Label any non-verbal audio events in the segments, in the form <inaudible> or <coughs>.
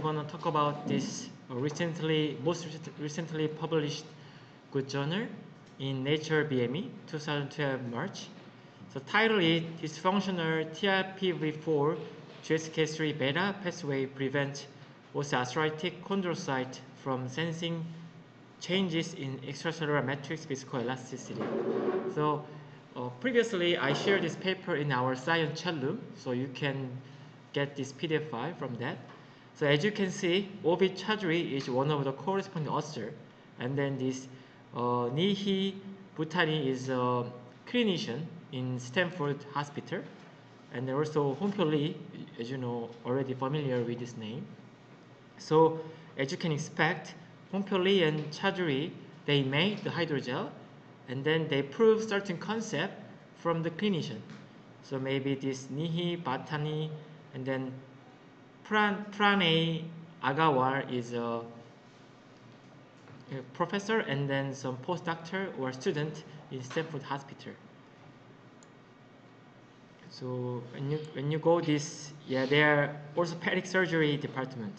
I'm gonna talk about this recently, most recently published good journal in Nature BME 2012 March. The title is Dysfunctional TRPV4 GSK3 beta pathway prevent osteoarthritic chondrocyte from sensing changes in extracellular matrix viscoelasticity. So uh, previously I shared this paper in our science chat room, so you can get this PDF file from that. So as you can see, Obi Chaudhuri is one of the corresponding authors, and then this uh, Nidhi Bhutani is a clinician in Stanford Hospital, and also Hongpyo Lee, as you know, already familiar with this name. So as you can expect, Hongpyo Lee and Chaudhuri, they made the hydrogel, and then they prove certain concept from the clinician. So maybe this Nidhi Bhutani and then Pran, Pranay Agarwal is a, professor and then some postdoctor or student in Stanford Hospital. So when you when you go this yeah they're orthopedic surgery department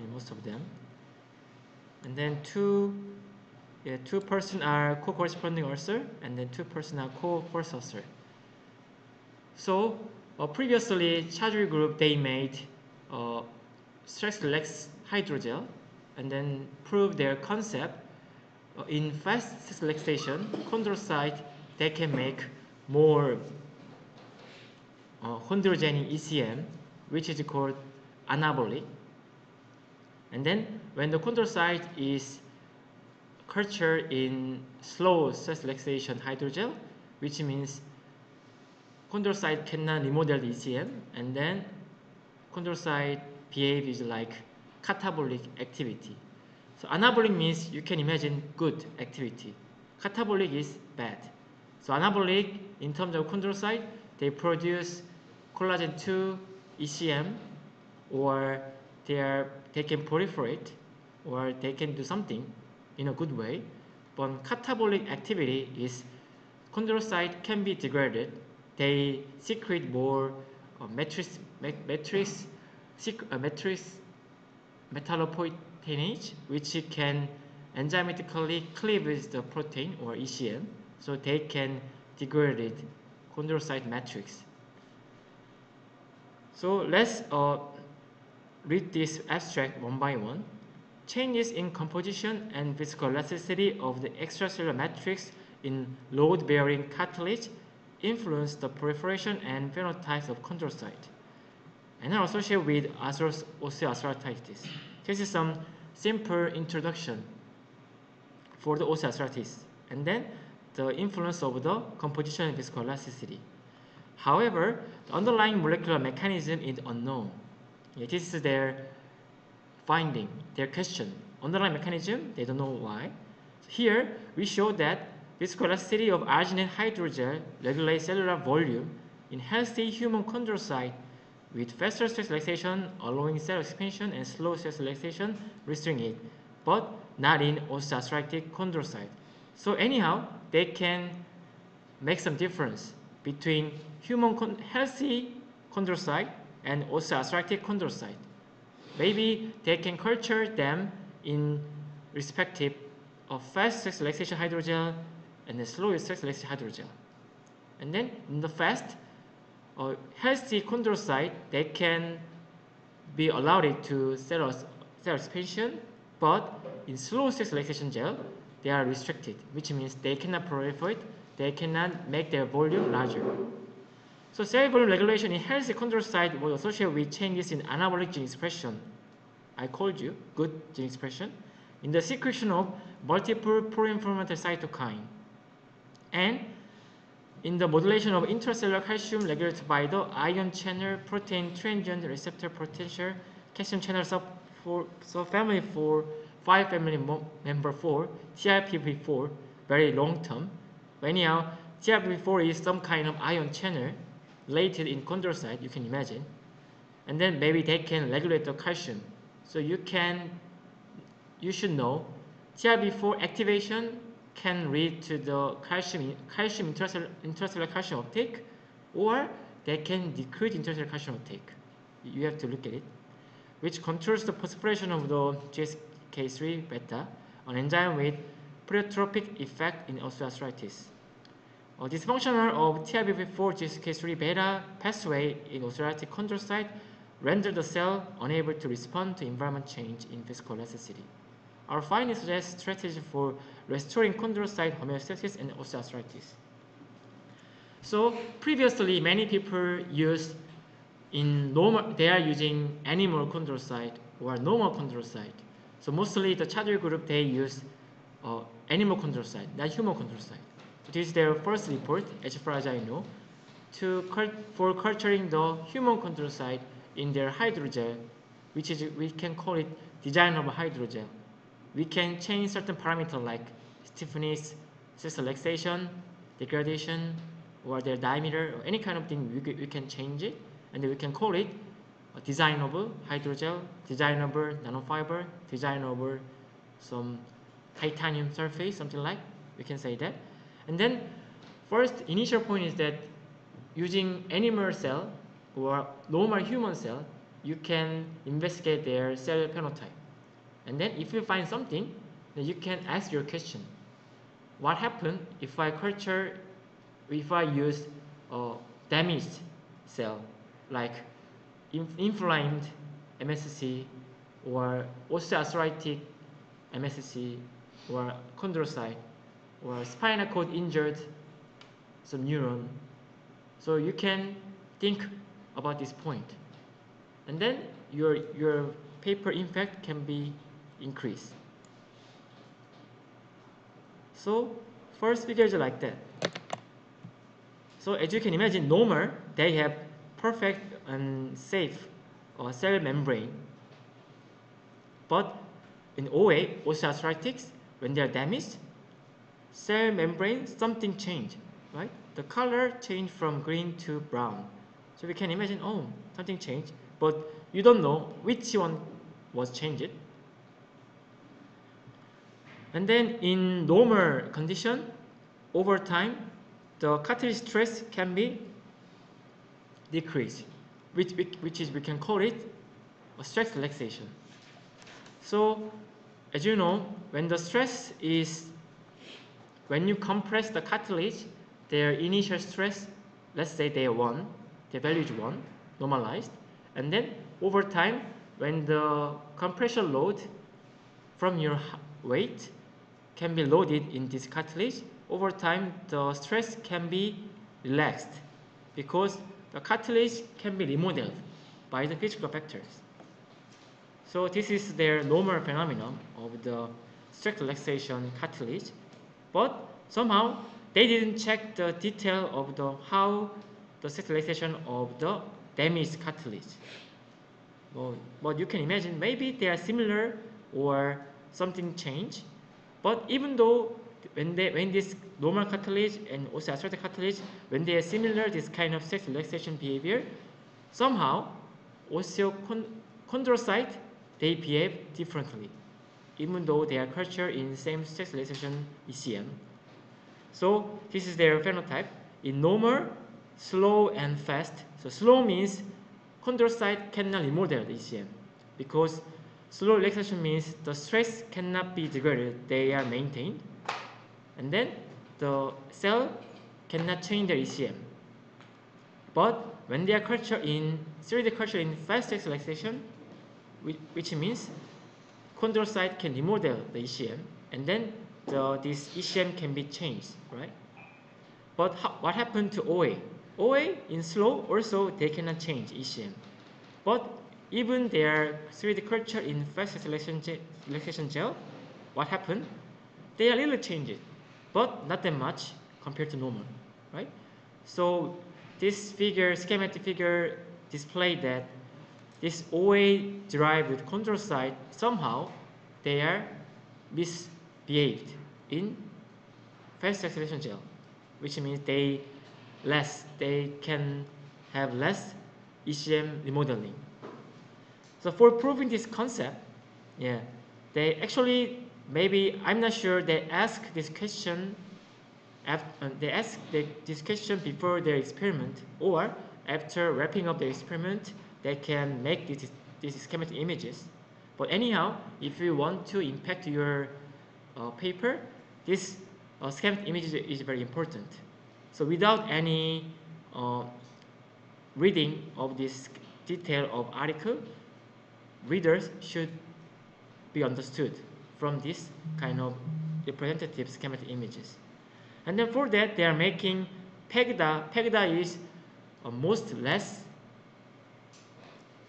in most of them. And then two yeah, two person are co-corresponding author and then two person are co-course author. So uh, previously Chaudhuri group they made uh, stress relax hydrogel and then prove their concept uh, in fast relaxation chondrocyte they can make more uh, chondrogenic ECM which is called anabolic. And then when the chondrocyte is cultured in slow stress relaxation hydrogel which means chondrocyte cannot remodel the ECM and then chondrocyte behaves like catabolic activity. So anabolic means you can imagine good activity. Catabolic is bad. So anabolic in terms of chondrocyte, they produce collagen 2 ECM or they, are, they can proliferate or they can do something in a good way. But catabolic activity is chondrocyte can be degraded they secrete more matrix, matrix, matrix metalloproteinase, which can enzymatically cleave the protein or ECM, so they can degrade chondrocyte matrix. So let's uh, read this abstract one by one. Changes in composition and viscoelasticity of the extracellular matrix in load-bearing cartilage influence the proliferation and phenotypes of chondrocyte and are associated with osteoarthritis. This is some simple introduction for the osteoarthritis and then the influence of the composition and viscoelasticity. However, the underlying molecular mechanism is unknown. Yeah, this is their finding, their question. Underlying mechanism, they don't know why. Here, we show that Viscoelasticity of alginate hydrogel regulates cellular volume in healthy human chondrocyte with faster stress relaxation allowing cell expansion and slow stress relaxation restricting it, but not in osteoarthritic chondrocyte. So anyhow, they can make some difference between human con healthy chondrocyte and osteoarthritic chondrocyte. Maybe they can culture them in respective of fast stress relaxation hydrogel and the slow stress relaxation hydrogel. And then in the fast, uh, healthy chondrocyte, they can be allowed to cell, cell expansion, but in slow relaxation gel, they are restricted, which means they cannot proliferate, they cannot make their volume larger. So cell volume regulation in healthy chondrocyte was associated with changes in anabolic gene expression. I called you good gene expression in the secretion of multiple pro-inflammatory cytokine and in the modulation of intracellular calcium regulated by the ion channel protein transient receptor potential calcium channel sub for family 4 5 family member 4 TRPV4 very long term. Anyhow TRPV4 is some kind of ion channel related in chondrocyte you can imagine. And then maybe they can regulate the calcium. So you can you should know TRPV4 activation can lead to the calcium, calcium intracellular, intracellular calcium uptake or they can decrease intracellular calcium uptake. You have to look at it. which controls the phosphorylation of the GSK3 beta, an enzyme with pleiotropic effect in osteoarthritis. A dysfunctional of TRPV4 GSK3 beta pathway in osteoarthritic chondrocyte render the cell unable to respond to environment change in physical viscoelasticity. Our findings suggest strategy for restoring chondrocyte homeostasis and osteoarthritis. So previously, many people used in normal, they are using animal chondrocyte or normal chondrocyte. So mostly the Chaudhuri group, they use uh, animal chondrocyte, not human chondrocyte. So this is their first report, as far as I know, to for culturing the human chondrocyte in their hydrogel, which is we can call it design of hydrogel. We can change certain parameter like stiffness, relaxation, degradation, or their diameter, or any kind of thing we, we can change it, and we can call it a designable hydrogel, designable nanofiber, designable some titanium surface, something like, we can say that. And then first initial point is that using animal cell or normal human cell, you can investigate their cell phenotype. And then if you find something, then you can ask your question. What happened if I culture, if I use a damaged cell, like inflamed MSC or osteoarthritic MSC or chondrocyte or spinal cord injured some neuron. So you can think about this point. And then your, your paper impact can be increased. So first figure is like that. So as you can imagine, normal, they have perfect and safe uh, cell membrane. But in OA, osteoarthritis, when they are damaged, cell membrane, something changed, right? The color changed from green to brown. So we can imagine, oh, something changed, but you don't know which one was changed. And then in normal condition, over time, the cartilage stress can be decreased, which, which is, we can call it a stress relaxation. So as you know, when the stress is, when you compress the cartilage, their initial stress, let's say they are 1, the value is 1, normalized. And then over time, when the compression load from your weight can be loaded in this cartilage, over time the stress can be relaxed because the cartilage can be remodeled by the physical factors. So this is their normal phenomenon of the stress relaxation cartilage, but somehow they didn't check the detail of the how the stabilization of the damaged cartilage. Well, but you can imagine maybe they are similar or something changed. But even though when they when this normal cartilage and osteoarthritic cartilage, when they are similar, this kind of stress relaxation behavior, somehow osteochondrocyte they behave differently, even though they are cultured in same stress relaxation ECM. So this is their phenotype. In normal, slow and fast. So slow means chondrocyte cannot remodel the ECM because slow relaxation means the stress cannot be degraded, they are maintained. And then the cell cannot change their ECM. But when they are cultured in 3D culture in fast relaxation, which means chondrocyte can remodel the ECM and then the, this ECM can be changed, right? But what happened to OA? OA in slow also they cannot change ECM. But even their 3D culture in fast relaxation gel, what happened? They are little changed, but not that much compared to normal, right? So this figure, schematic figure, display that this OA derived with chondrocyte somehow they are misbehaved in fast acceleration gel, which means they less, they can have less ECM remodeling. So for proving this concept, yeah, they actually maybe I'm not sure they ask this question after, uh, they ask the, this question before their experiment or after wrapping up the experiment they can make this, these schematic images. But anyhow, if you want to impact your uh, paper, this uh, schematic image is very important. So without any uh, reading of this detail of article, readers should be understood from this kind of representative schematic images. And then for that, they are making PEGDA. PEGDA is uh, most less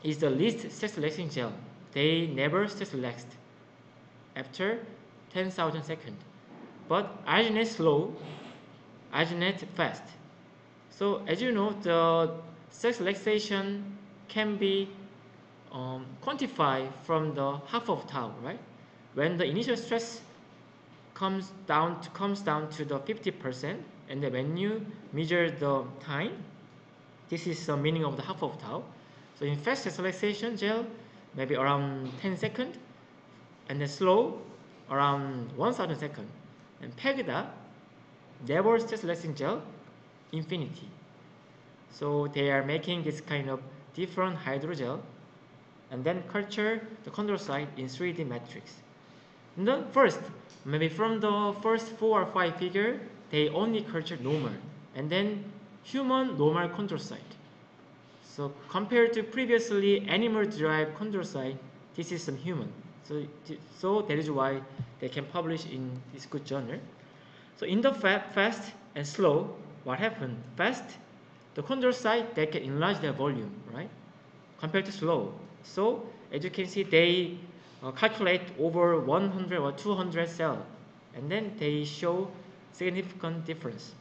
is the least stress relaxing gel. They never relaxed after 10,000 seconds. But alginate slow, alginate fast. So as you know, the stress relaxation can be um, quantified from the half of tau, right? When the initial stress comes down to, comes down to the 50%, and then when you measure the time, this is the meaning of the half of tau. So in fast relaxation gel, maybe around 10 seconds, and then slow, around 1000 seconds. And PEGDA, never relaxing gel, infinity. So they are making this kind of different hydrogel and then culture the chondrocyte in 3D matrix. And then first, maybe from the first four or five figure, they only culture normal and then human normal chondrocyte. So compared to previously animal-derived chondrocyte, this is some human. So, so that is why they can publish in this good journal. So in the fa fast and slow, what happened? Fast, the chondrocyte, they can enlarge their volume, right? Compared to slow. So as you can see, they uh, calculate over 100 or 200 cells, and then they show significant difference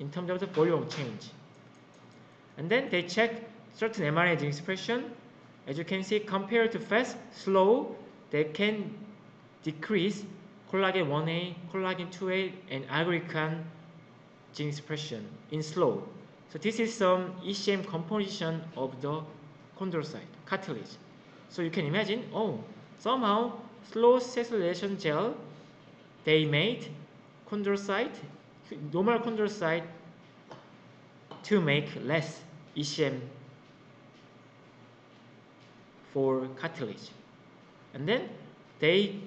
in terms of the volume change. And then they check certain mRNA gene expression. As you can see, compared to fast, slow, they can decrease collagen 1A, collagen 2A, and aggrecan gene expression in slow. So this is some ECM composition of the chondrocyte, cartilage. So you can imagine, oh, somehow slow cessation gel, they made chondrocyte, normal chondrocyte to make less ECM for cartilage. And then they,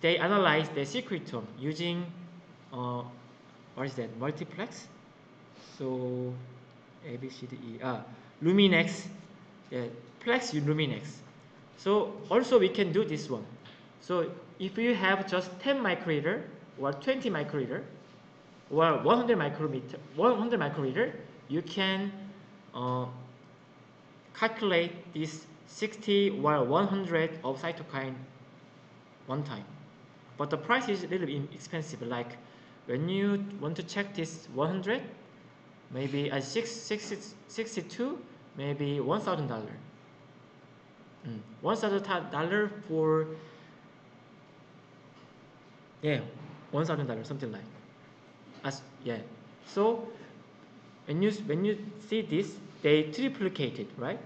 they analyze the secretome using, uh, what is that, multiplex? So, A, B, C, D, E, ah, Luminex, yeah, plex Luminex. So also we can do this one. So if you have just 10 microliter or 20 microliter or 100 micrometer, 100 microliter, you can uh, calculate this 60 or 100 of cytokine one time. But the price is a little bit expensive. Like when you want to check this 100, maybe at 6, 62, maybe $1,000. Mm. $1,000 for, yeah, $1,000, something like. As, yeah. So when you, when you see this, they triplicate it, right?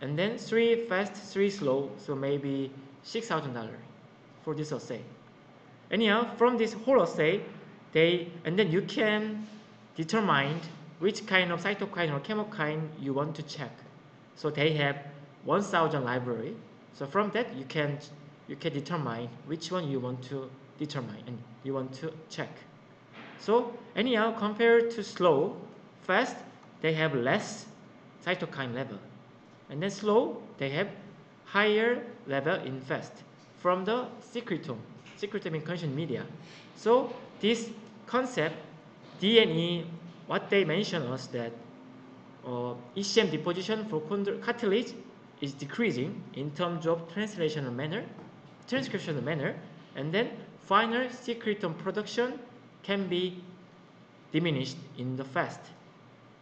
And then three fast, three slow, so maybe $6,000 for this assay. Anyhow, from this whole assay, they, and then you can determine which kind of cytokine or chemokine you want to check. So they have 1000 library. So from that you can you can determine which one you want to determine and you want to check. So anyhow compared to slow, fast they have less cytokine level. And then slow they have higher level in fast from the secretome, secretome inclusion media. So this concept DNE what they mention was that uh, ECM deposition for cartilage is decreasing in terms of translational manner, transcriptional manner, and then final secretome production can be diminished in the fast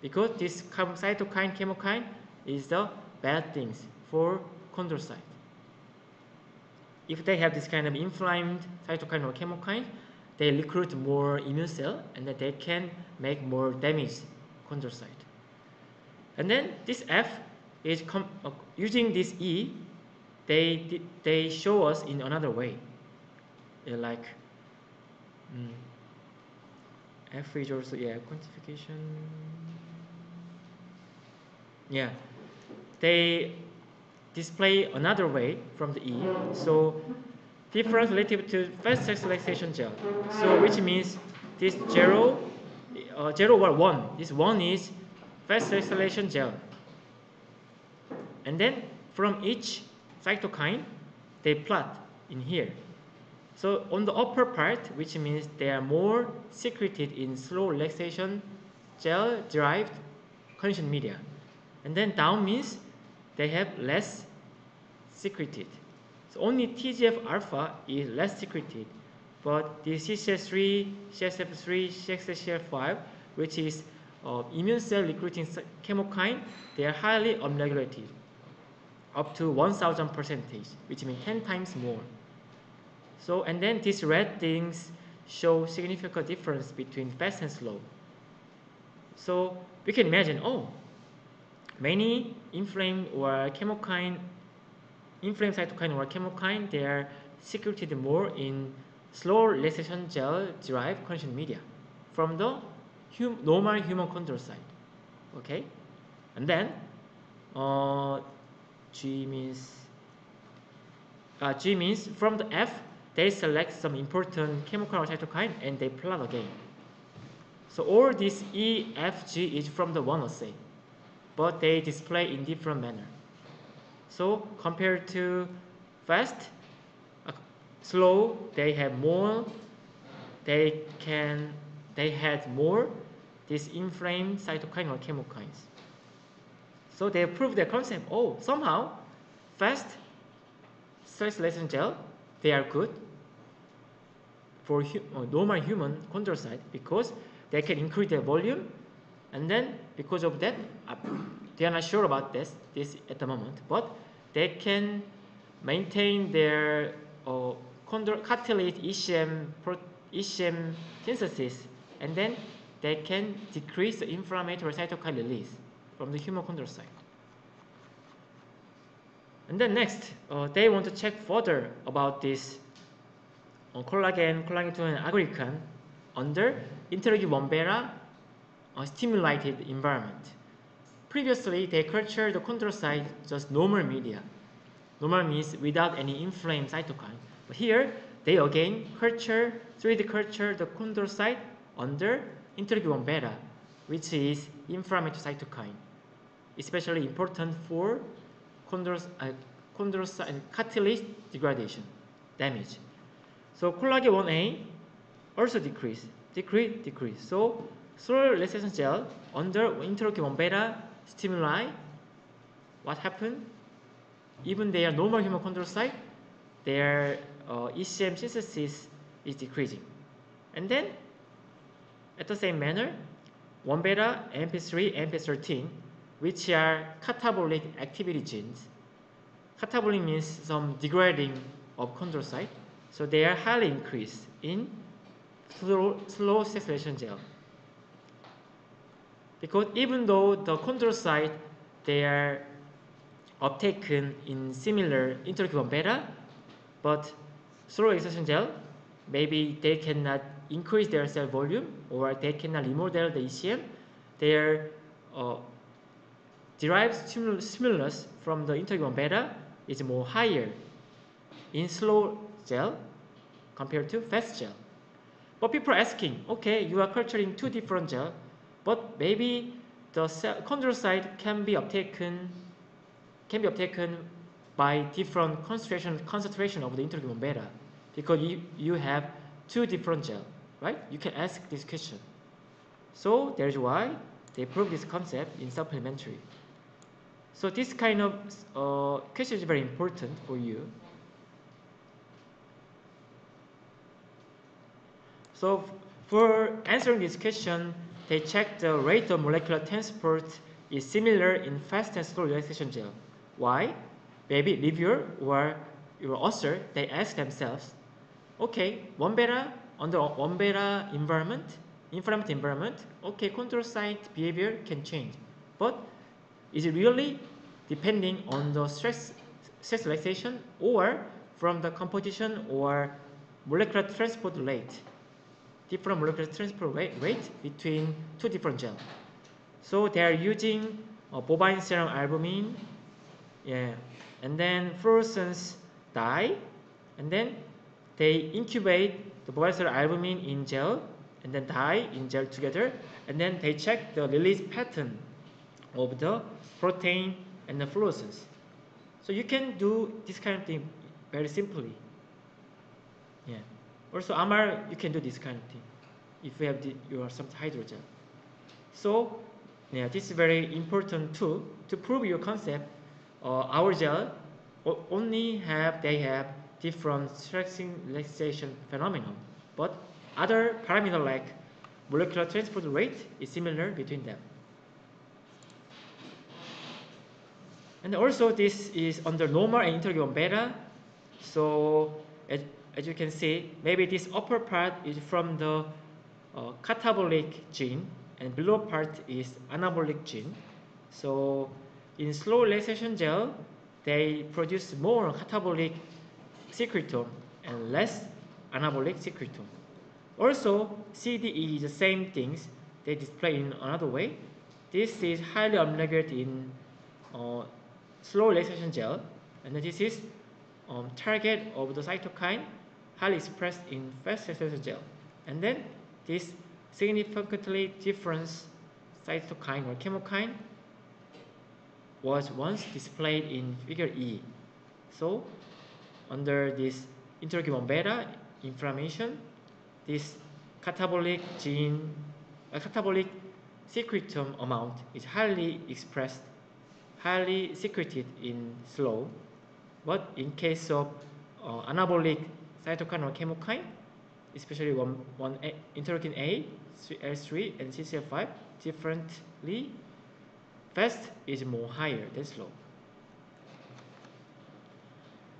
because this cytokine chemokine is the bad things for chondrocyte. If they have this kind of inflamed cytokine or chemokine, they recruit more immune cell and that they can make more damage chondrocyte. And then this F is uh, using this E, they, they show us in another way. They're like mm, F is also, yeah, quantification. Yeah, they display another way from the E. So different relative to fast sex gel. So which means this zero, uh, zero or one. This one is fast sex gel. And then from each cytokine, they plot in here. So on the upper part, which means they are more secreted in slow relaxation gel-derived conditioned media. And then down means they have less secreted. So only TGF alpha is less secreted, but the CCL3, CSF3, CXCL5, which is uh, immune cell recruiting chemokine, they are highly unregulated, up to 1000 percentage, which means 10 times more. So, and then these red things show significant difference between fast and slow. So we can imagine, oh, many inflamed or chemokine, inflamed cytokine or chemokine, they are secreted more in slow relaxation gel derived conditioned media from the hum normal human chondrocyte. Okay? And then uh, G means uh, G means from the F they select some important chemical cytokine and they plot again. So all this E, F, G is from the one assay, but they display in different manner. So compared to fast, uh, slow, they have more, they can, they had more this inflamed cytokine or chemokines. So they prove their concept. Oh, somehow fast stress lesson gel, they are good for hu uh, normal human chondrocyte because they can increase their volume and then because of that they are not sure about this this at the moment but they can maintain their uh, cartilage ECM, ECM synthesis and then they can decrease the inflammatory cytokine release from the human chondrocyte. And then next, uh, they want to check further about this uh, collagen, collagen 2 and aggrecan under interleukin 1 beta uh, stimulated environment. Previously, they cultured the control chondrocyte just normal media. Normal means without any inflamed cytokine. But here, they again culture, 3D culture the chondrocyte under interleukin 1 beta, which is inflammatory cytokine, especially important for chondros, uh, chondrocyte cartilage degradation, damage. So collagen 1A also decrease, decrease, decrease. So slow relaxation gel under interleukin 1 beta stimuli, what happened? Even they are normal human chondrocyte, their uh, ECM synthesis is decreasing. And then, at the same manner, 1 beta, MP3, MP13, which are catabolic activity genes. Catabolic means some degrading of chondrocyte. So they are highly increased in slow, slow saturation gel. Because even though the chondrocyte, they are uptaken in similar interleukin beta, but slow excitation gel, maybe they cannot increase their cell volume or they cannot remodel the ECM. Their uh, derived stimulus from the interleukin beta is more higher in slow gel compared to fast gel. But people are asking, okay, you are culturing two different gel, but maybe the chondrocyte can be uptaken can be uptaken by different concentration concentration of the interleukin beta because you, you have two different gel, right? You can ask this question. So that's why they prove this concept in supplementary. So this kind of uh, question is very important for you. So for answering this question, they check the rate of molecular transport is similar in fast and slow relaxation gel. Why? Maybe reviewer or your author, they ask themselves, okay, 1 beta under 1 beta environment, inflammatory environment, okay, control site behavior can change. But is it really depending on the stress, stress relaxation or from the composition or molecular transport rate? different molecular transport rate, rate between two different gels. So they are using uh, bovine serum albumin, yeah, and then fluorescence dye, and then they incubate the bovine serum albumin in gel and then dye in gel together, and then they check the release pattern of the protein and the fluorescence. So you can do this kind of thing very simply. Yeah. Also, Amar, you can do this kind of thing if you have the, your some hydrogel. So, yeah, this is very important too to prove your concept. Uh, our gel only have they have different stressing relaxation phenomenon, but other parameter like molecular transport rate is similar between them. And also this is under normal and interleukin beta. So as, as you can see, maybe this upper part is from the uh, catabolic gene and below part is anabolic gene. So in slow relaxation gel, they produce more catabolic secretome and less anabolic secretome. Also, CDE is the same things they display in another way. This is highly abnegated in uh, slow relaxation gel, and this is um, target of the cytokine highly expressed in fast relaxation gel. And then this significantly different cytokine or chemokine was once displayed in figure E. So under this interleukin beta inflammation, this catabolic gene, uh, catabolic secretome amount is highly expressed highly secreted in slow, but in case of uh, anabolic cytokine or chemokine, especially one, one a, interleukin A, L3, and CCL5, differently, fast is more higher than slow.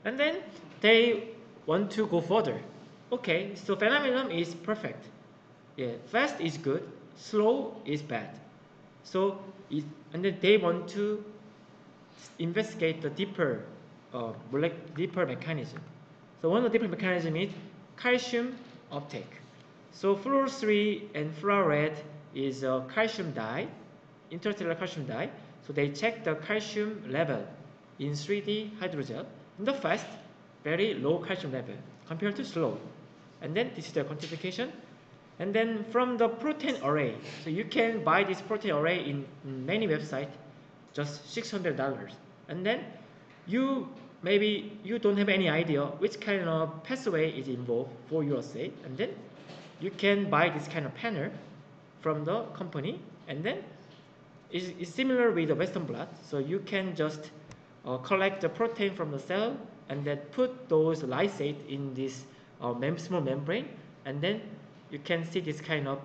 And then they want to go further. Okay, so phenomenon is perfect. Yeah, fast is good, slow is bad. So, it, and then they want to investigate the deeper, uh, deeper mechanism. So one of the deeper mechanism is calcium uptake. So fluor 3 and fluor red is a calcium dye, intracellular calcium dye. So they check the calcium level in 3D hydrogel. In the fast, very low calcium level compared to slow. And then this is the quantification. And then from the protein array, so you can buy this protein array in many websites just $600. And then you maybe you don't have any idea which kind of pathway is involved for your sake. And then you can buy this kind of panel from the company. And then it's, it's similar with the Western blot. So you can just uh, collect the protein from the cell and then put those lysate in this uh, mem small membrane. And then you can see this kind of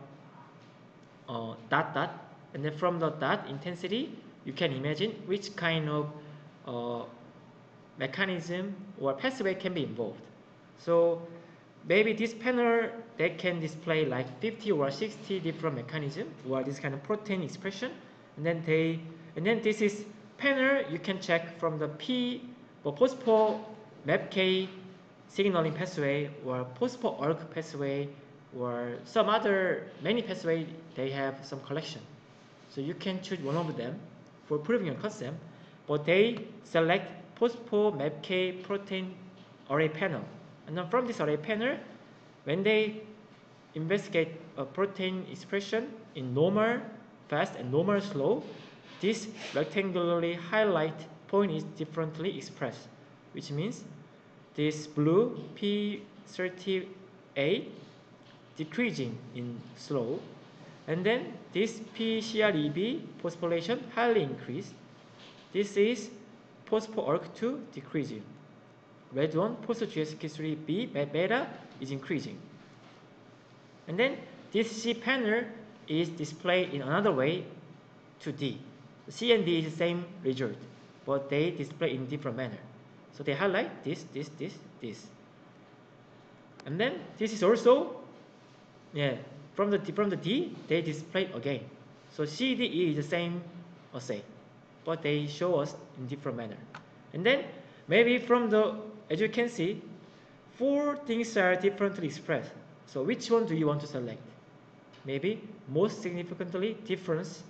uh, dot dot. And then from the dot intensity, you can imagine which kind of uh, mechanism or pathway can be involved. So maybe this panel they can display like 50 or 60 different mechanism or this kind of protein expression and then they and then this is panel you can check from the P or phospho MAPK signaling pathway or phospho ERK pathway or some other many pathway they have some collection. So you can choose one of them for proving your concept, but they select phospho-MAPK protein array panel. And then from this array panel, when they investigate a protein expression in normal, fast, and normal slow, this rectangularly highlight point is differently expressed, which means this blue P30A decreasing in slow and then this PCREB phosphorylation highly increased. This is phospho-ERK2 decreasing. Red one, phospho-GSK3B beta is increasing. And then this C panel is displayed in another way to D. C and D is the same result, but they display in different manner. So they highlight this, this, this, this. And then this is also, yeah, from the, from the D, they display again. So CDE is the same assay, but they show us in different manner. And then maybe from the, as you can see, four things are differently expressed. So which one do you want to select? Maybe most significantly difference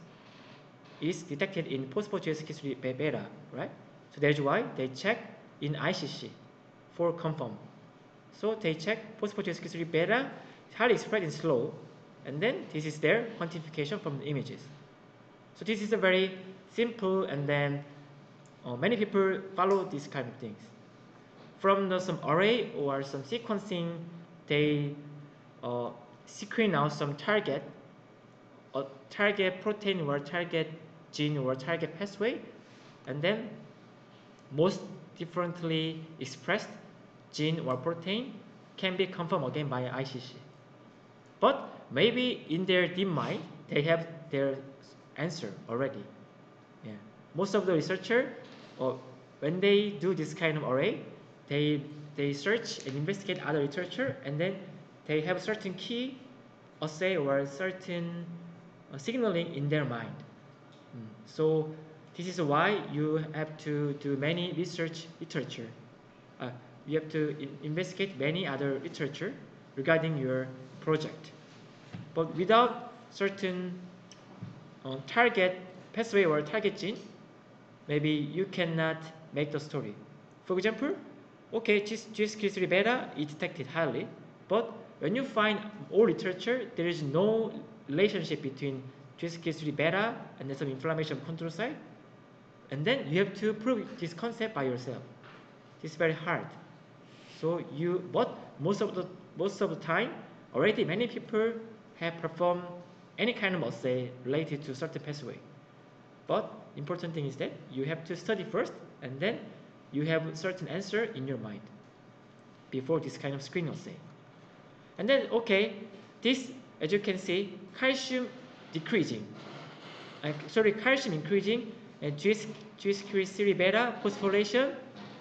is detected in phospho-GSK3 beta, right? So that's why they check in ICC for confirm. So they check phospho-GSK3 beta highly expressed in slow, and then this is their quantification from the images. So this is a very simple, and then uh, many people follow these kind of things. From the, some array or some sequencing, they uh, screen out some target, a target protein or target gene or target pathway, and then most differently expressed gene or protein can be confirmed again by ICC. But maybe in their deep mind, they have their answer already. Yeah. Most of the researcher, or when they do this kind of array, they they search and investigate other literature, and then they have a certain key assay or certain uh, signaling in their mind. Mm. So this is why you have to do many research literature. Uh, you have to in investigate many other literature regarding your project. But without certain uh, target pathway or target gene, maybe you cannot make the story. For example, okay, GSK3 beta is detected highly, but when you find all literature, there is no relationship between GSK3 beta and some inflammation control chondrocyte. And then you have to prove this concept by yourself. It's very hard. So you, but most of the most of the time, already many people have performed any kind of assay related to certain pathway. But important thing is that you have to study first, and then you have certain answer in your mind before this kind of screen assay. And then, okay, this, as you can see, calcium decreasing, uh, sorry, calcium increasing, and GS, GSK3 beta phosphorylation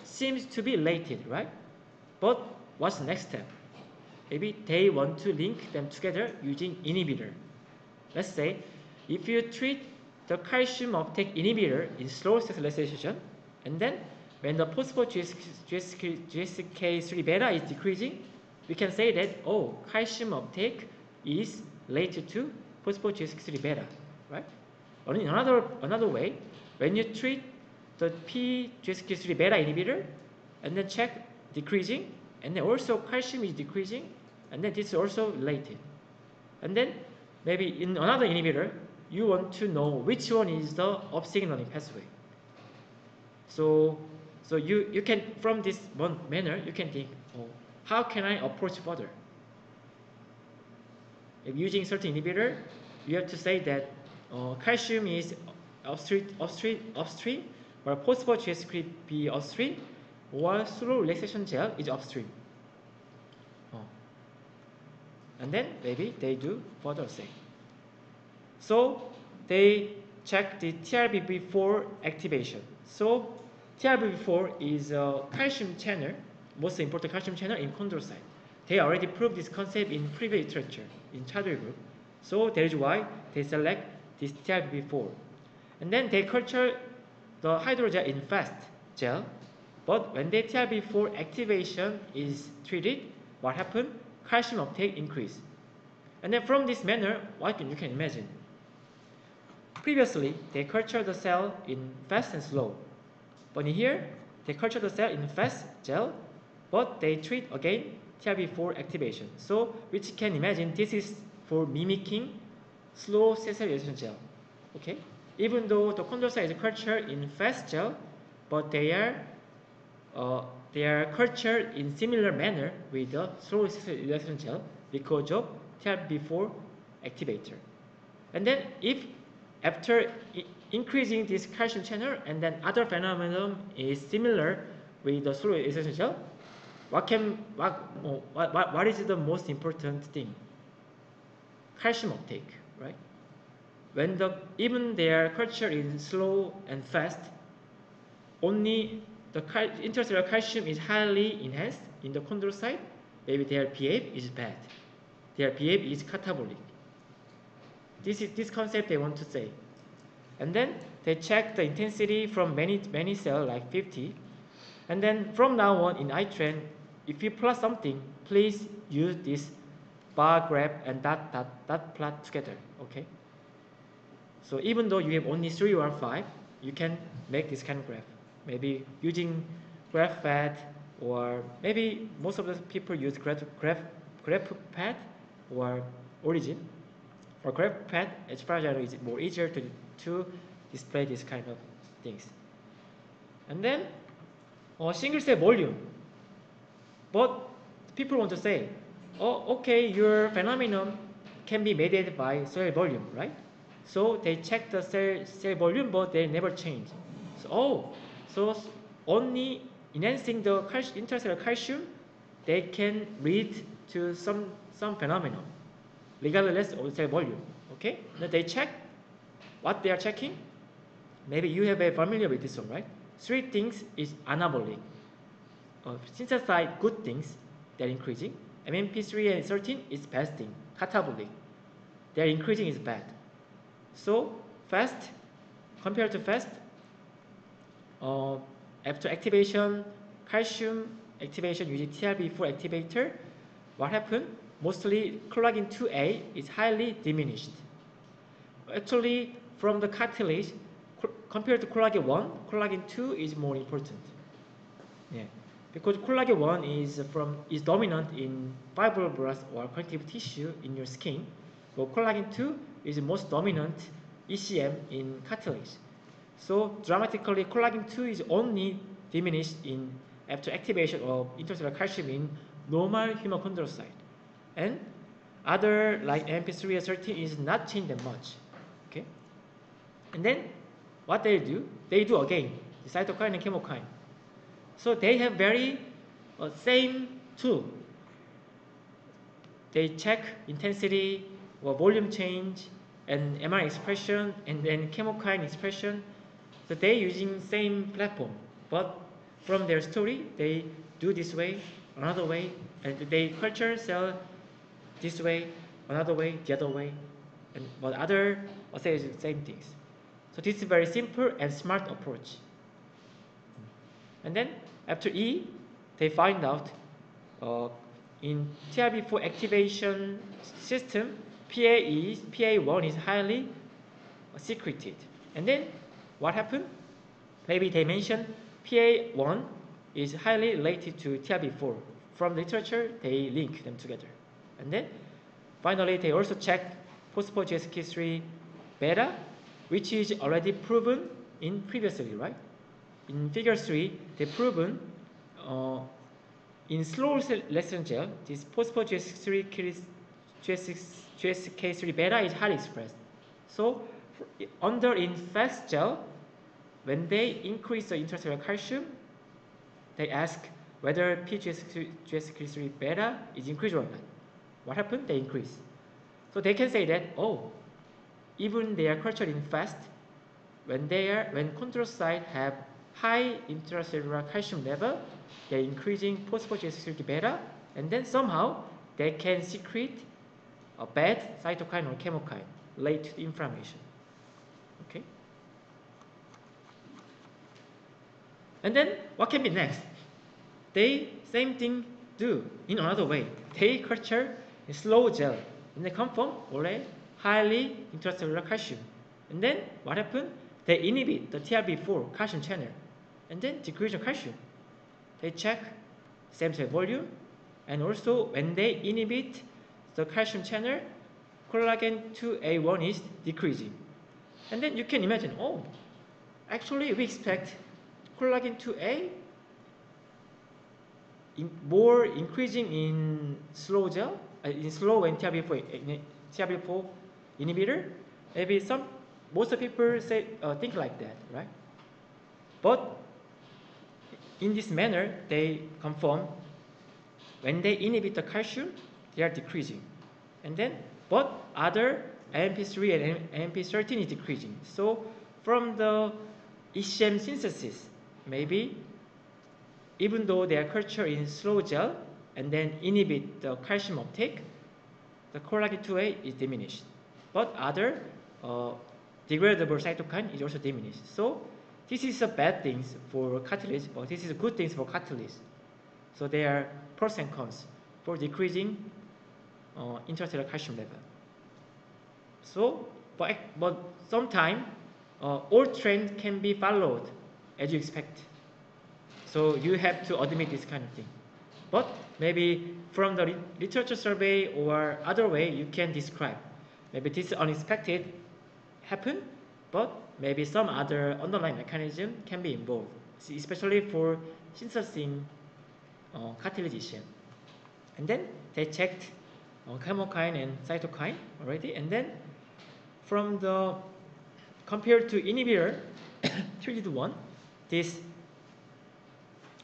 seems to be related, right? But what's the next step? Maybe they want to link them together using inhibitor. Let's say if you treat the calcium uptake inhibitor in slow sensitization, and then when the phospho-GSK3 beta is decreasing, we can say that, oh, calcium uptake is related to phospho-GSK3 beta, right? Or in another, another way, when you treat the P-GSK3 beta inhibitor and then check decreasing, and then also calcium is decreasing, and then this is also related. And then maybe in another inhibitor, you want to know which one is the up signaling pathway. So, so you, you can, from this one manner, you can think, oh, how can I approach further? If using certain inhibitor, you have to say that uh, calcium is upstream, upstream, upstream, or phospho-GSK3 upstream, or slow relaxation gel is upstream. Oh. And then maybe they do say. So they check the TRPV4 activation. So TRPV4 is a calcium channel, most important calcium channel in chondrocyte. They already proved this concept in previous literature in Chaudhuri group. So that is why they select this TRPV4. And then they culture the hydrogel in fast gel but when the TRPV4 activation is treated, what happened? Calcium uptake increase. And then from this manner, what you can imagine? Previously, they culture the cell in fast and slow. But in here, they culture the cell in fast gel, but they treat again TRPV4 activation. So, which can imagine this is for mimicking slow cessation gel. Okay? Even though the chondrocyte is cultured in fast gel, but they are uh, they are cultured in similar manner with the slow gel because of TRPV4 activator. And then if after increasing this calcium channel and then other phenomenon is similar with the slow gel, what can what, what, what is the most important thing? Calcium uptake, right? When the even their culture is slow and fast, only the intracellular calcium is highly enhanced in the chondrocyte, maybe their pH is bad. Their pH is catabolic. This is this concept they want to say. And then they check the intensity from many many cells like 50. And then from now on in ITREN, if you plot something, please use this bar graph and dot dot dot plot together. Okay. So even though you have only three or five, you can make this kind of graph. Maybe using graphite or maybe most of the people use graph, graph, graphite or origin. For graphite, HBR is more easier to, to display this kind of things. And then uh, single cell volume. But people want to say, oh, okay, your phenomenon can be mediated by cell volume, right? So they check the cell, cell volume, but they never change. So, oh, so only enhancing the calcium, intracellular calcium, they can lead to some, some phenomenon, regardless of cell volume. Okay? Then they check what they are checking. Maybe you have a familiar with this one, right? Three things is anabolic. Uh, synthesize good things, they're increasing. MMP3 and 13 is bad thing, catabolic. They're increasing is bad. So fast, compared to fast, uh, after activation, calcium activation using TRPV4 activator, what happened? Mostly collagen 2A is highly diminished. Actually, from the cartilage, compared to collagen 1, collagen 2 is more important. Yeah. Because collagen 1 is from is dominant in fibroblasts or connective tissue in your skin, but collagen 2 is the most dominant ECM in cartilage. So dramatically, collagen 2 is only diminished in after activation of intracellular calcium in normal human chondrocyte. And other like MMP3 or 13 is not changed that much. Okay. And then what they do? They do again the cytokine and chemokine. So they have very uh, same tool. They check intensity or volume change and MR expression and then chemokine expression. So they using same platform, but from their story, they do this way, another way, and they culture cell this way, another way, the other way, and but other say the same things. So this is very simple and smart approach. And then after E, they find out uh, in TRPV4 activation system, PAE, PA1 is highly secreted. And then what happened? Maybe they mentioned PA1 is highly related to TRPV4. From literature, they link them together. And then finally, they also check phospho-GSK3 beta, which is already proven in previously, right? In figure 3, they proven uh, in slow lesson gel, this phospho-GSK3 GSK3 beta is highly expressed. So under in fast gel, when they increase the intracellular calcium, they ask whether PGSK3 beta is increased or not. What happened? They increase. So they can say that, oh, even they are cultured in fast, when they are when chondrocyte have high intracellular calcium level, they're increasing phospho-GSK3 beta, and then somehow they can secrete a bad cytokine or chemokine late to inflammation. Okay. And then what can be next? They same thing do in another way. They culture a slow gel and they come from only highly intracellular calcium. And then what happened? They inhibit the TRPV4 calcium channel and then decrease the calcium. They check stem cell volume and also when they inhibit the calcium channel, collagen 2A1 is decreasing. And then you can imagine, oh, actually we expect collagen 2A in more increasing in slow gel, uh, in slow and TRPV4, TRPV4 inhibitor. Maybe some, most of people say, uh, think like that, right? But in this manner, they confirm when they inhibit the calcium, they are decreasing. And then, but other AMP3 and AMP13 is decreasing. So from the ECM synthesis, maybe even though they are cultured in slow gel and then inhibit the calcium uptake, the collagen 2A is diminished. But other uh, degradable cytokine is also diminished. So this is a bad thing for cartilage, but this is a good thing for cartilage. So there are pros and cons for decreasing uh, intracellular calcium level. So, but, but sometimes uh, all trend can be followed as you expect. So you have to admit this kind of thing. But maybe from the literature survey or other way you can describe. Maybe this unexpected happen, but maybe some other underlying mechanism can be involved, especially for synthesizing uh, cartilage And then they checked uh, chemokine and cytokine already, and then from the compared to inhibitor <coughs> treated one, this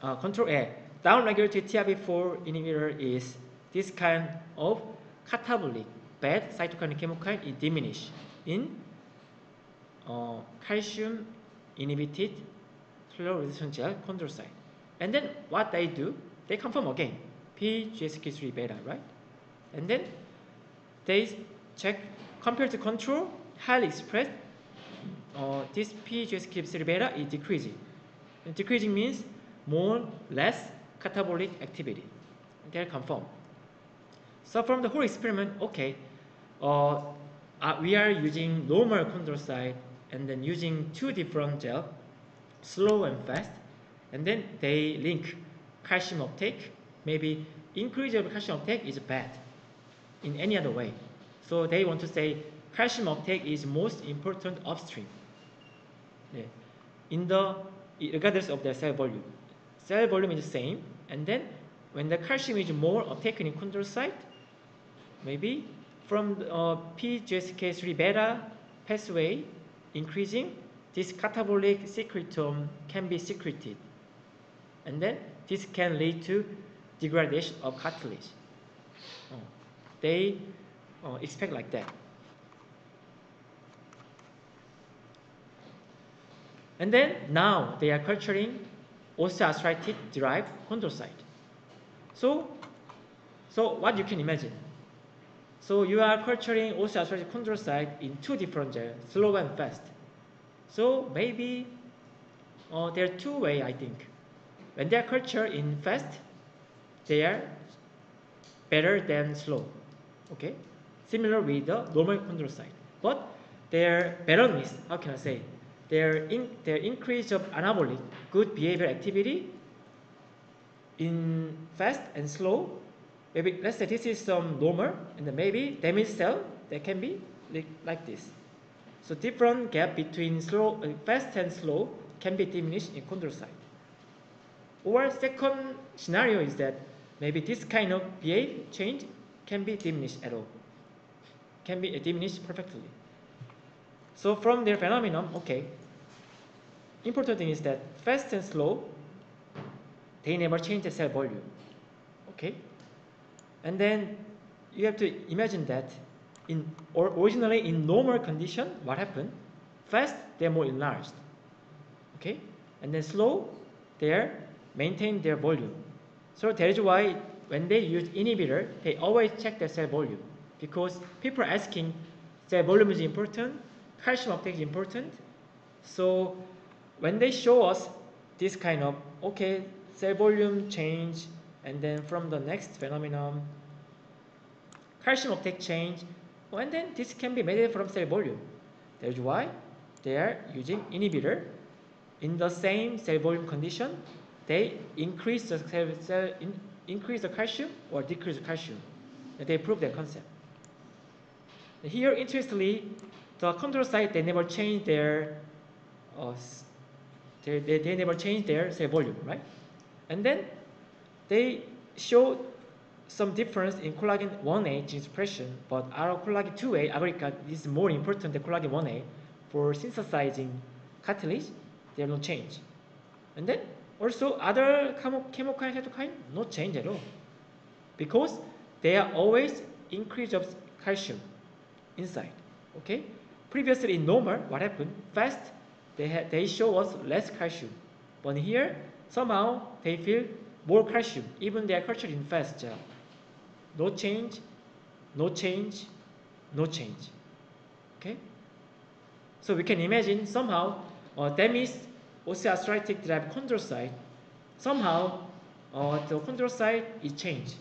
uh, control A down-regulated TRP4 inhibitor is this kind of catabolic bad cytokine chemokine is diminished in uh, calcium inhibited cellular resistant gel chondrocyte. And then what they do, they confirm again PGSK3 beta, right? And then they check compared to control, highly expressed, uh, this PGSK3 beta is decreasing. And decreasing means more, less catabolic activity. They're confirmed. So from the whole experiment, okay, uh, uh, we are using normal chondrocyte and then using two different gel, slow and fast, and then they link calcium uptake. Maybe increase of calcium uptake is bad in any other way. So they want to say calcium uptake is most important upstream. Yeah. In the regardless of the cell volume, cell volume is the same, and then when the calcium is more uptaken in chondrocyte, maybe from the, uh, PGSK3 beta pathway increasing, this catabolic secretome can be secreted. And then this can lead to degradation of cartilage. Uh, they uh, expect like that. And then now they are culturing osteoarthritis derived chondrocyte. So, so what you can imagine? So you are culturing osteoarthritis chondrocyte in two different gels, slow and fast. So maybe uh, there are two ways I think. When they are cultured in fast, they are better than slow. Okay, similar with the normal chondrocyte, but their betterness, how can I say? Their, in, their increase of anabolic, good behavior activity in fast and slow. Maybe let's say this is some normal, and then maybe damaged cell that can be like, like this. So different gap between slow, uh, fast and slow can be diminished in chondrocyte. Or second scenario is that maybe this kind of behavior change can be diminished at all, can be diminished perfectly. So from their phenomenon, okay, important thing is that fast and slow, they never change the cell volume. Okay? And then you have to imagine that in or originally in normal condition, what happened? Fast, they're more enlarged. Okay? And then slow, they maintain their volume. So that is why when they use inhibitor, they always check the cell volume because people are asking cell volume is important, calcium uptake is important. So when they show us this kind of, okay, cell volume change, and then from the next phenomenon, calcium uptake change, and then this can be measured from cell volume. That's why they are using inhibitor. In the same cell volume condition, they increase the cell, cell in, increase the calcium or decrease the calcium. They prove their concept. Here, interestingly, the chondrocyte they never change their uh, they, they, they never change their cell volume, right? And then they show some difference in collagen 1A gene expression, but our collagen 2A aggrecan is more important than collagen 1A for synthesizing cartilage. There no change. And then also other chemokine cytokine, no change at all. Because they are always increase of calcium inside. Okay? Previously in normal, what happened? Fast they, they show us less calcium. But here, somehow they feel more calcium, even they are cultured in fast gel. No change, no change, no change. Okay? So we can imagine somehow uh, damaged osteoarthritic derived chondrocyte, somehow uh, the chondrocyte is changed.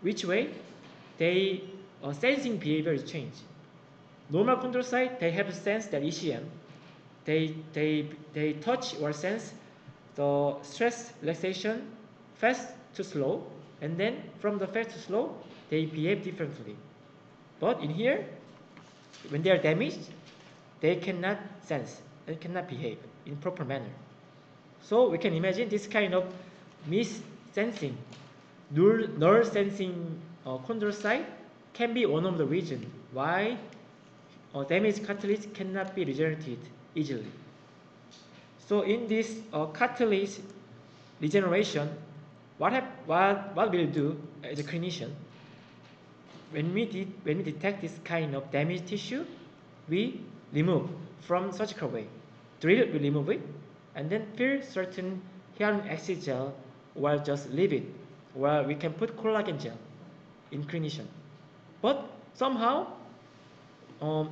Which way? They uh, sensing behavior is changed. Normal chondrocyte, they have a sense that ECM. They, they, they touch or sense the stress relaxation fast to slow, and then from the fast to slow, they behave differently. But in here, when they are damaged, they cannot sense, and cannot behave in proper manner. So we can imagine this kind of mis-sensing, null, null sensing uh, chondrocyte can be one of the reasons why uh, damaged cartilage cannot be regenerated easily. So in this uh, cartilage regeneration, what, what, what we'll do as a clinician, when we, de when we detect this kind of damaged tissue, we remove from surgical way. Drill, we remove it, and then fill certain hyaluronic acid gel or just leave it, or we can put collagen gel in clinician. But somehow, um,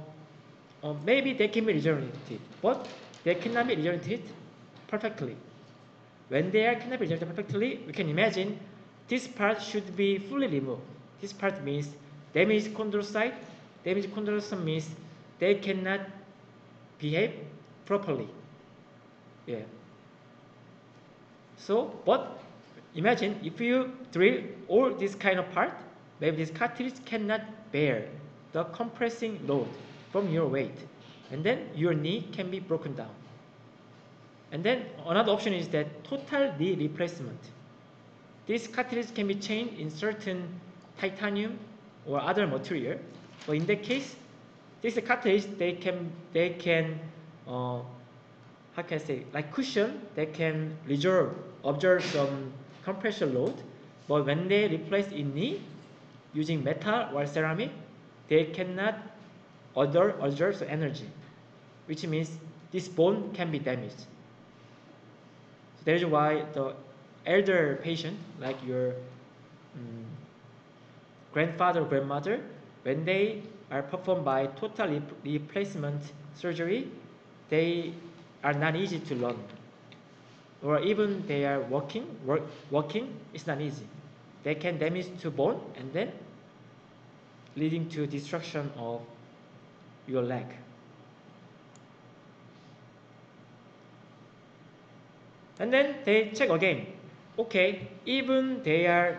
um, maybe they can be regenerated, but they cannot be regenerated perfectly. When they are cannot be regenerated perfectly, we can imagine this part should be fully removed. This part means damaged chondrocyte. Damaged chondrocyte means they cannot behave properly. Yeah. So, but imagine if you drill all this kind of part, maybe this cartilage cannot bear the compressing load from your weight. And then your knee can be broken down. And then another option is that total knee replacement. This cartilage can be changed in certain titanium or other material. But in that case, this cartilage they can they can uh, how can I say like cushion they can reserve observe some compression load. But when they replace in knee using metal or ceramic, they cannot other observe energy, which means this bone can be damaged. So that is why the elder patient, like your um, grandfather or grandmother, when they are performed by total re replacement surgery, they are not easy to learn. Or even they are walking, work, walking is not easy. They can damage to bone and then leading to destruction of your leg. And then they check again. Okay, even they are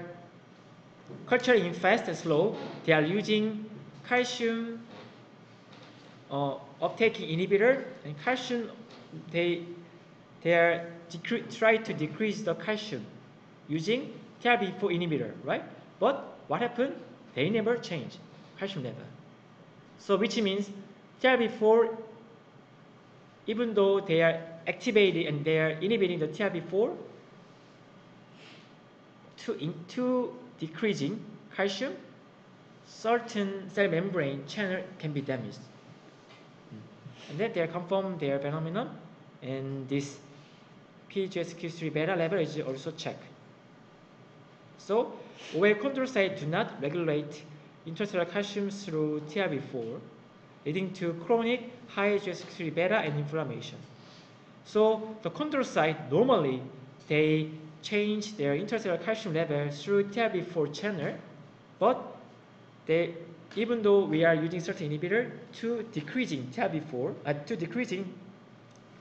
culturally fast and slow, they are using calcium uh, uptaking inhibitor and calcium they they are try to decrease the calcium using TRPV4 inhibitor, right? But what happened? They never change calcium level. So which means TRPV4, even though they are activated and they are inhibiting the TRPV4 to, in, to decreasing calcium, certain cell membrane channel can be damaged. And then they confirm their phenomenon and this PGSK3 beta level is also checked. So, where control chondrocytes do not regulate intracellular calcium through TRPV4, leading to chronic high GSK3 beta and inflammation. So the control chondrocyte normally they change their intracellular calcium level through TRPV4 channel, but they even though we are using certain inhibitor to decreasing TRPV4, uh, to decreasing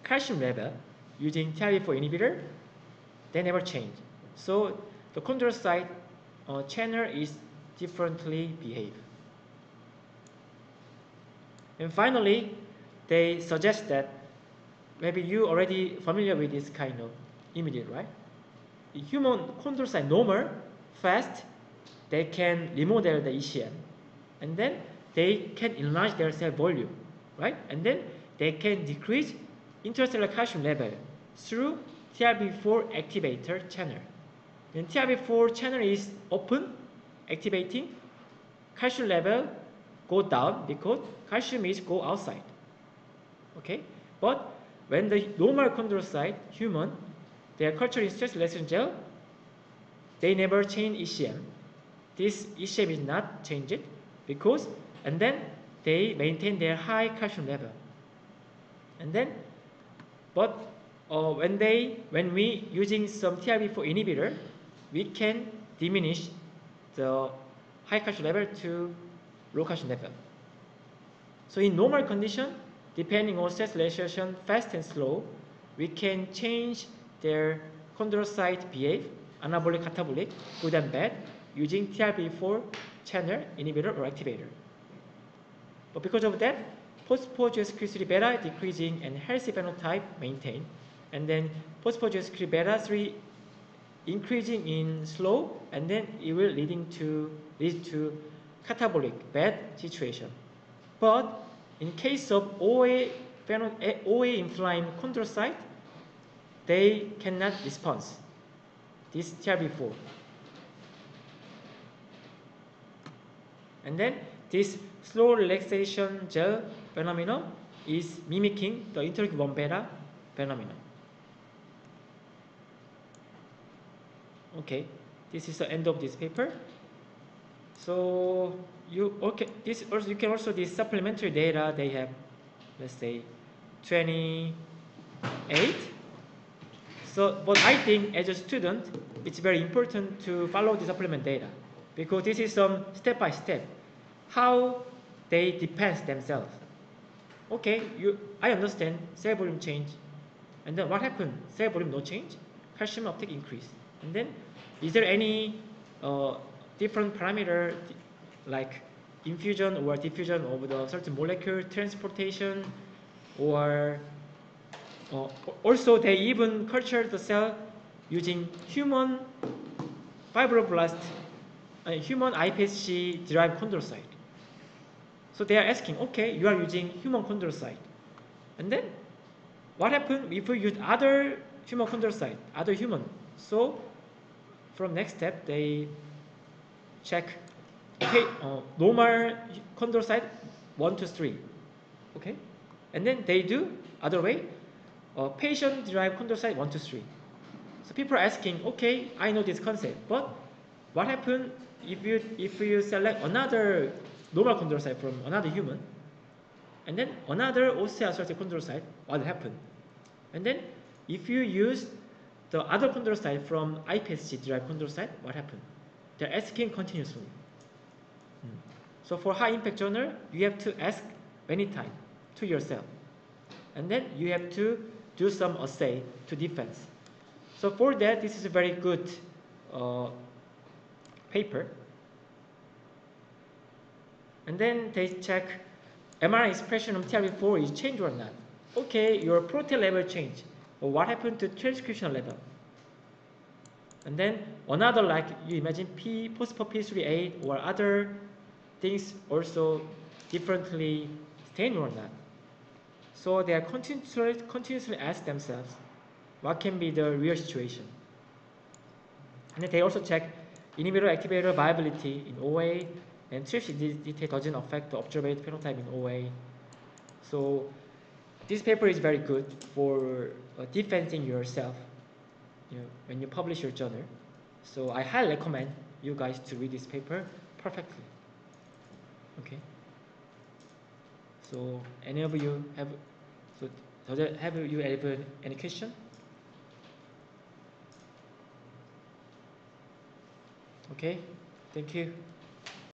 calcium level using TRPV4 inhibitor, they never change. So the chondrocyte uh, channel is differently behave. And finally, they suggest that maybe you already familiar with this kind of image, right? Human chondrocyte normal, fast, they can remodel the ECM. And then they can enlarge their cell volume, right? And then they can decrease intracellular calcium level through TRPV4 activator channel. And TRPV4 channel is open activating, calcium level go down because calcium is go outside. Okay, but when the normal chondrocyte human, they are cultured in stress relaxation gel, they never change ECM. This ECM is not changed because, and then they maintain their high calcium level. And then, but uh, when they, when we using some TRPV4 inhibitor, we can diminish the high calcium level to low calcium level. So in normal condition, depending on relaxation, fast and slow, we can change their chondrocyte behave anabolic, catabolic, good and bad using TRP4 channel inhibitor or activator. But because of that, phospho-GSK3 beta decreasing and healthy phenotype maintained, and then phospho-GSK3 beta 3 increasing in slow, and then it will leading to lead to catabolic bad situation. But in case of OA, OA inflamed chondrocyte, they cannot respond. This TRP4. And then this slow relaxation gel phenomenon is mimicking the interleukin 1 beta phenomenon. Okay, this is the end of this paper. So you okay? This also you can also this supplementary data they have, let's say, 28. So, but I think as a student, it's very important to follow the supplement data because this is some step by step how they depend themselves. Okay, you I understand cell volume change, and then what happened? Cell volume no change, calcium uptake increase, and then is there any uh, different parameter like infusion or diffusion of the certain molecule transportation or uh, also they even culture the cell using human fibroblast, uh, human iPSC derived chondrocyte. So they are asking, okay, you are using human chondrocyte. And then what happens if you use other human chondrocyte, other human? So from next step, they check, okay, uh, normal chondrocyte, one to three, okay? And then they do other way, uh, patient-derived chondrocyte, one to three. So people are asking, okay, I know this concept, but what happens if you if you select another normal chondrocyte from another human, and then another osteoarthritic chondrocyte, what happened? And then if you use the other chondrocyte from iPSC derived chondrocyte, what happened? They're asking continuously. Hmm. So for high impact journal, you have to ask many times to yourself. And then you have to do some assay to defense. So for that, this is a very good uh, paper. And then they check mRNA expression of TRP4 is changed or not. Okay, your protein level change. What happened to transcription level? And then another like you imagine P phospho-P3A or other things also differently stained or not. So they are continuously, continuously ask themselves what can be the real situation. And they also check inhibitor activator viability in OA and TRPC detail doesn't affect the observed phenotype in OA. So this paper is very good for uh, defending yourself you know, when you publish your journal. So I highly recommend you guys to read this paper perfectly. Okay. So any of you have so have you ever any question? Okay, thank you.